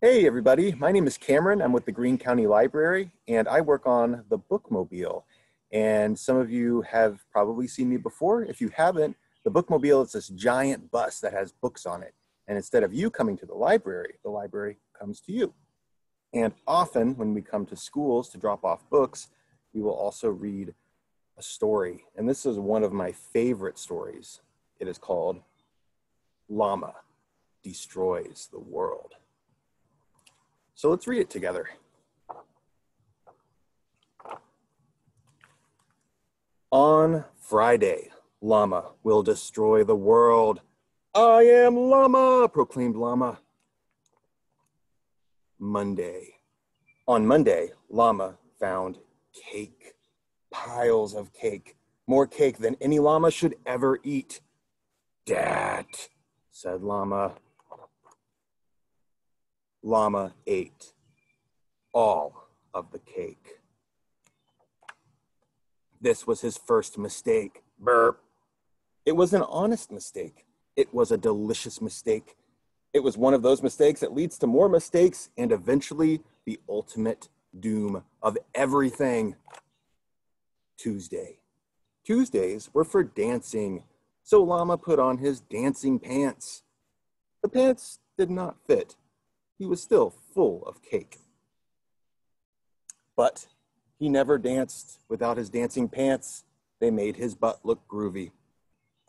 Hey, everybody. My name is Cameron. I'm with the Greene County Library, and I work on the Bookmobile. And some of you have probably seen me before. If you haven't, the Bookmobile is this giant bus that has books on it. And instead of you coming to the library, the library comes to you. And often, when we come to schools to drop off books, we will also read a story. And this is one of my favorite stories. It is called Llama Destroys the World. So let's read it together. On Friday, Llama will destroy the world. I am Llama, proclaimed Llama. Monday. On Monday, Llama found cake, piles of cake, more cake than any llama should ever eat. Dat, said Llama. Llama ate all of the cake. This was his first mistake. Burp. It was an honest mistake. It was a delicious mistake. It was one of those mistakes that leads to more mistakes and eventually the ultimate doom of everything. Tuesday. Tuesdays were for dancing, so Llama put on his dancing pants. The pants did not fit he was still full of cake. But he never danced without his dancing pants. They made his butt look groovy.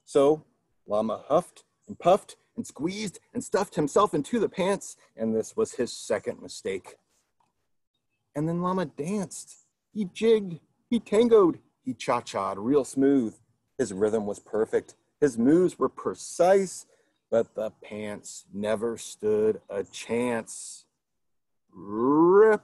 So Llama huffed and puffed and squeezed and stuffed himself into the pants, and this was his second mistake. And then Llama danced. He jigged, he tangoed, he cha-cha'd real smooth. His rhythm was perfect. His moves were precise but the pants never stood a chance. Rip.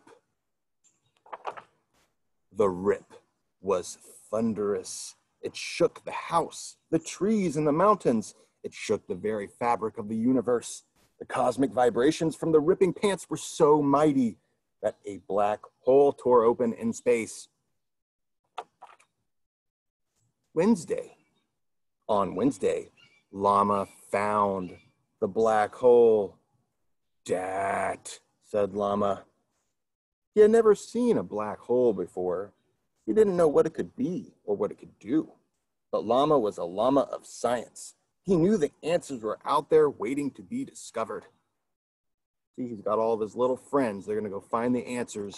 The rip was thunderous. It shook the house, the trees, and the mountains. It shook the very fabric of the universe. The cosmic vibrations from the ripping pants were so mighty that a black hole tore open in space. Wednesday. On Wednesday, Llama found the black hole. Dat, said Llama. He had never seen a black hole before. He didn't know what it could be or what it could do. But Llama was a llama of science. He knew the answers were out there waiting to be discovered. See, he's got all of his little friends. They're going to go find the answers.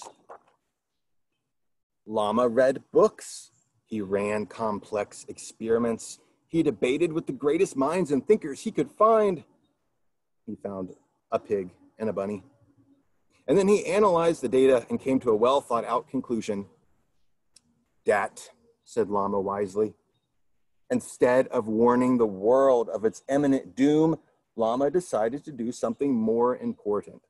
Llama read books. He ran complex experiments. He debated with the greatest minds and thinkers he could find. He found a pig and a bunny. And then he analyzed the data and came to a well thought out conclusion. Dat, said Llama wisely. Instead of warning the world of its imminent doom, Llama decided to do something more important.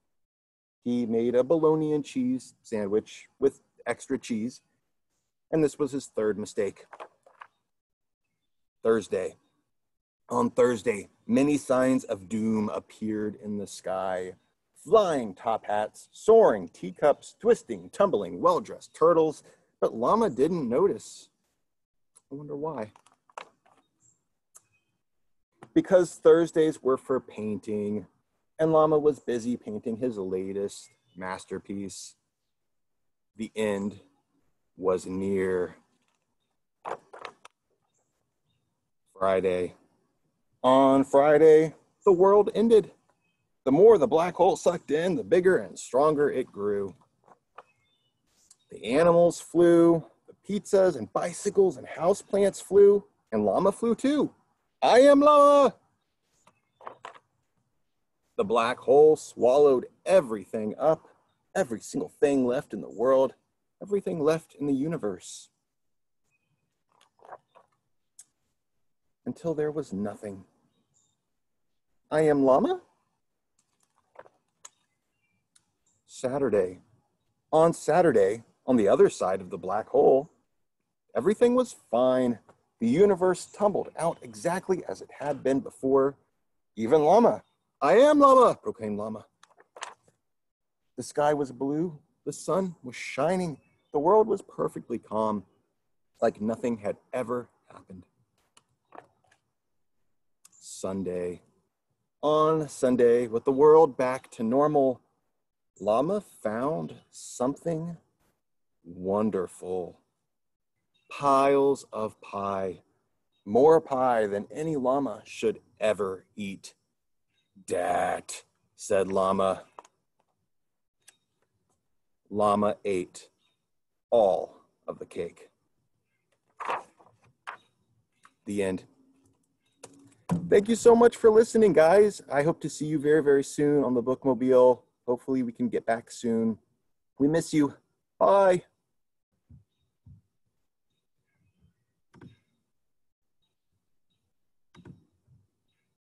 He made a bologna and cheese sandwich with extra cheese, and this was his third mistake. Thursday. On Thursday, many signs of doom appeared in the sky. Flying top hats, soaring teacups, twisting, tumbling, well dressed turtles, but Llama didn't notice. I wonder why. Because Thursdays were for painting, and Llama was busy painting his latest masterpiece. The end was near. Friday. On Friday, the world ended. The more the black hole sucked in, the bigger and stronger it grew. The animals flew, the pizzas and bicycles and houseplants flew, and llama flew too. I am llama! The black hole swallowed everything up, every single thing left in the world, everything left in the universe. Until there was nothing. I am Llama. Saturday. On Saturday, on the other side of the black hole, everything was fine. The universe tumbled out exactly as it had been before. Even Llama. I am Llama, proclaimed Llama. The sky was blue. The sun was shining. The world was perfectly calm, like nothing had ever happened. Sunday. On Sunday, with the world back to normal, Llama found something wonderful. Piles of pie, more pie than any llama should ever eat. Dat, said Llama. Llama ate all of the cake. The end. Thank you so much for listening, guys. I hope to see you very, very soon on the Bookmobile. Hopefully, we can get back soon. We miss you. Bye.